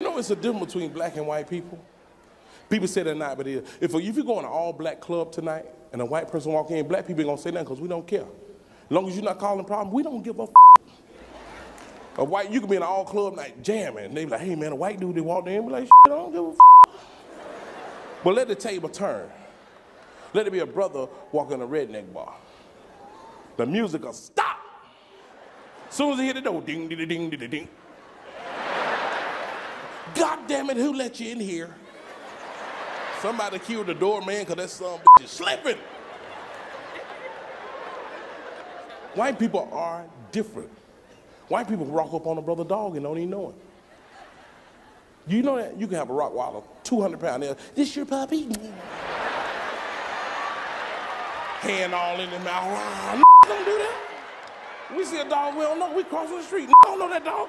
You know, it's a difference between black and white people. People say they're not, but it is. If, if you go in an all black club tonight and a white person walk in, black people ain't gonna say nothing because we don't care. As long as you're not causing problem, we don't give a f- A white, you could be in an all club night jamming, and they be like, hey man, a white dude they walked in, be like, I don't give a f-. But let the table turn. Let it be a brother walking in a redneck bar. The music will stop. As soon as he hit the door, ding, ding, ding, ding, ding. God damn it, who let you in here? Somebody killed the doorman because that son is slipping. White people are different. White people rock up on a brother dog and don't even know it. You know that? You can have a Rottweiler, 200 pound. This your puppy? Hand all in the mouth. Ah, don't do that. We see a dog we don't know. We cross the street. don't know that dog.